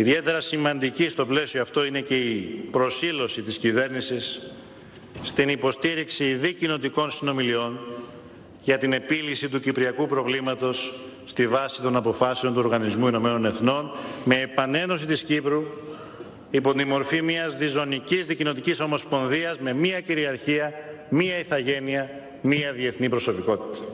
Ιδιαίτερα σημαντική στο πλαίσιο αυτό είναι και η προσήλωση της κυβέρνησης στην υποστήριξη δίκοινοτικών συνομιλιών για την επίλυση του κυπριακού προβλήματος στη βάση των αποφάσεων του Οργανισμού Ηνωμένων Εθνών με επανένωση της Κύπρου υπό τη μορφή μιας διζωνικής δικοινοτικής ομοσπονδίας με μία κυριαρχία, μία ηθαγένεια, μία διεθνή προσωπικότητα.